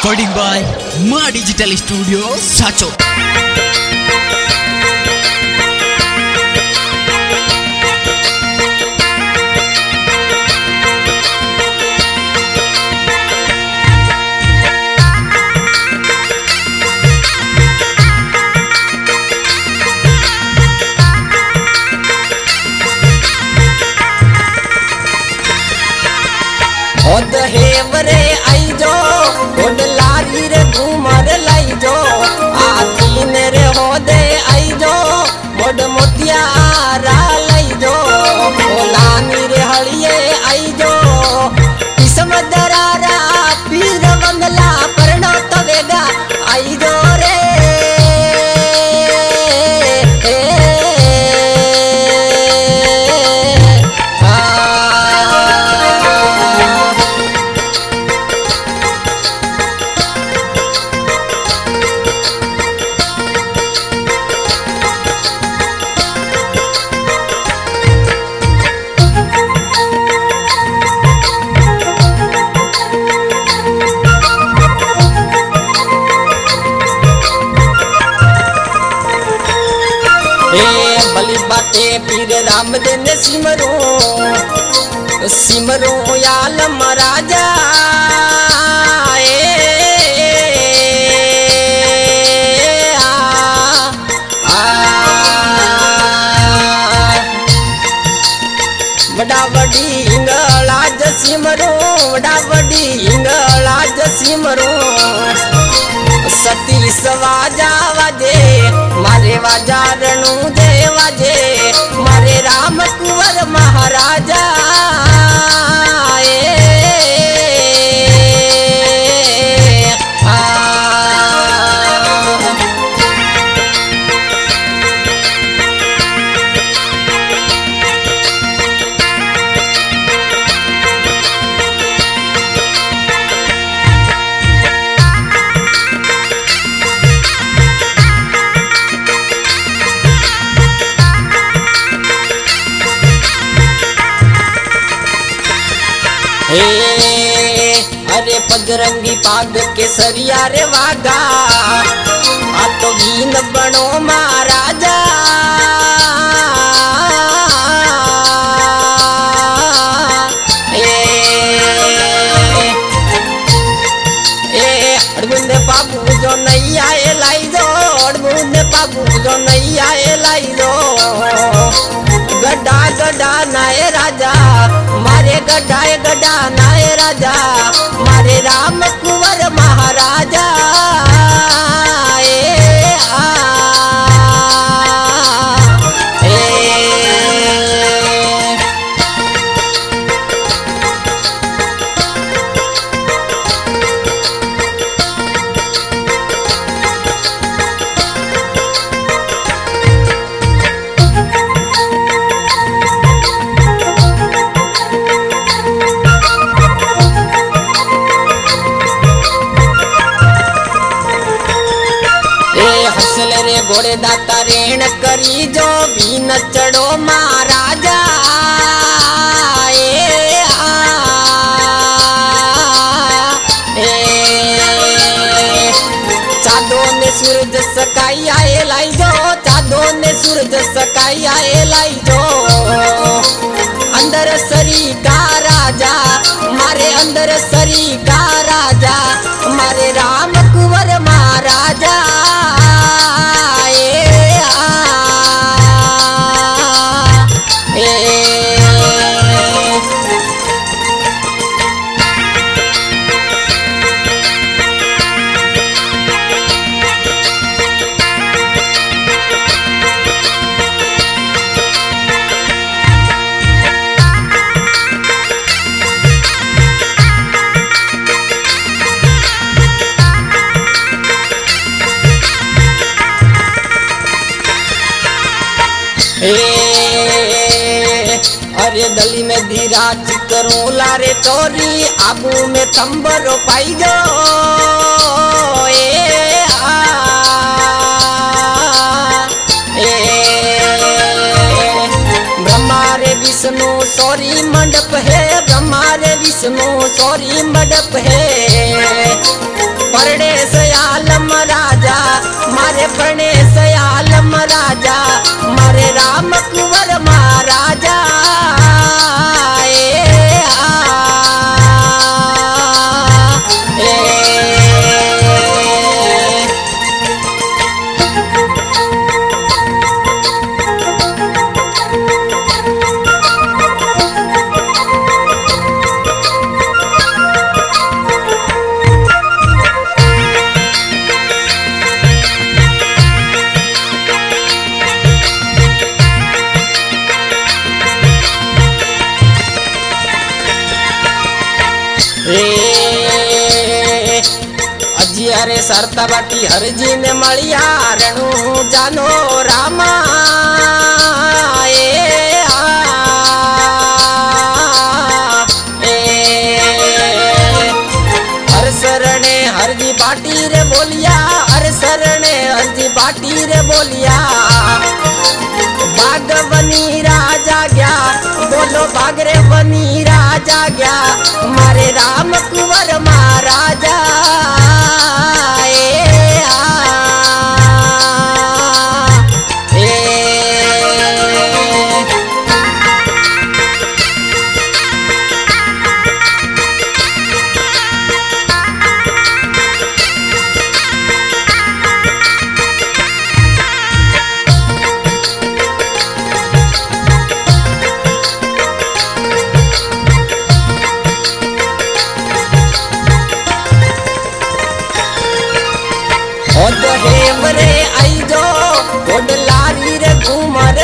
recording by Ma Digital Studio, Sacho. On the hammer, I लारी आरा घूमर लाइजो ओ ओलानी रे हड़िए भली बातें पीर राम दिन सिमरो। सिमरो आलम राजा वॾा वॾी इंगला जसिमरो वॾा वॾी इंगला जसिमरो सती सवाजा वजे मारे वाजा रणू वजे मरे राम कुंवर महाराजा। पगरंगी पाग के सरिया रे वागा। आ तो वीन बनो महाराजा। ए बाबू जो नहीं आए लाई बाबू जो नहीं आए गड्ढा गड्ढा नाए राजा, मारे गड्ढाए गड्ढा नाए राजा मारे राम कुंवर महाराजा। घोड़े दाता रेण करी जो भी न चढ़ो महाराजा। सूरज सकाई आए लाई जो, चादो ने सूरज सकाई आए लाई जो। अंदर सरी का राजा, मारे अंदर सरी का राजा, मारे राम कुंवर महाराजा। अरे दली में धीरा करो, लारे तोरी, आबू में थम्बरो पाई गो। विष्णु, सॉरी, मंडप है। ब्रह्मारे विष्णु, सॉरी, मंडप है। परणे सयालम राजा, मारे परणे सयालम राजा। राम कुंवर रे। अजी हरे सरता बाटी हर जी ने मलिया, रेणु जानो रामा ए। हर शरण हर जी बाटी रे बोलिया, हर शरण हर जी बाटी रे बोलिया। बागवनी राजा गया, बोलो बागरे जाग्या। मारे राम कुंवर महाराजा। गोडलारी रे घूमर